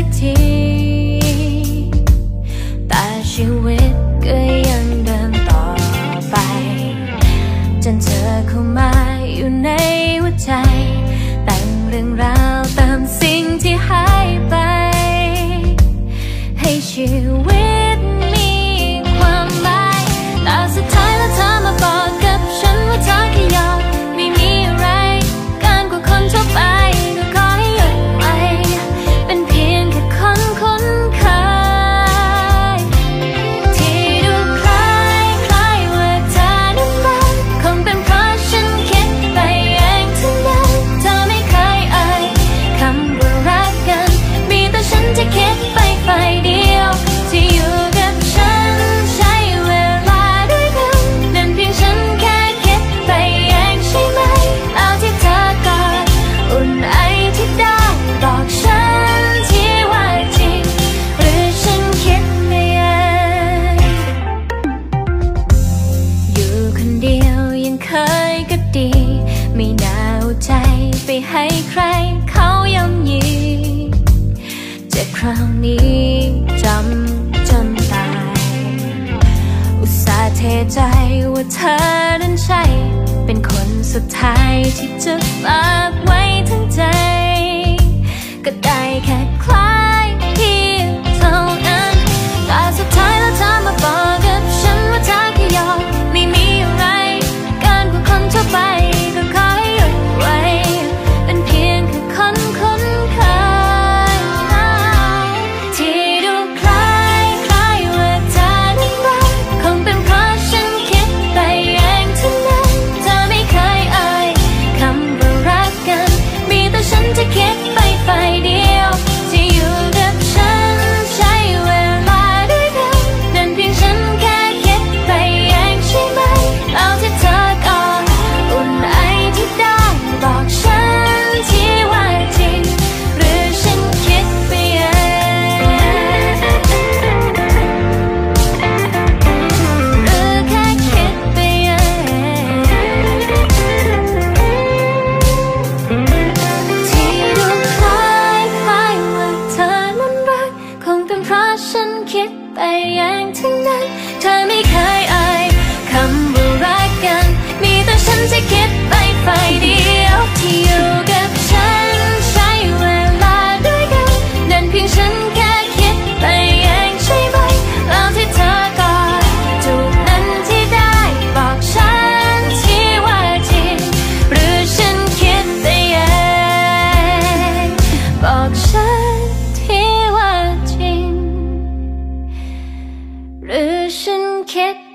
ักที แต่ชีวิตก็ยังเดินต่อไป จนเธอเข้ามาอยู่ในหัวใจ แต่งเรื่องราว ราวนี้จำจนตาย อุตส่าห์เทใจว่าเธอนั้นใช่ เป็นคนสุดท้ายที่จะฝากไว้ทั้งใจ คิดไปอย่างทั้งนั้น เธอไม่เคย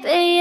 Baby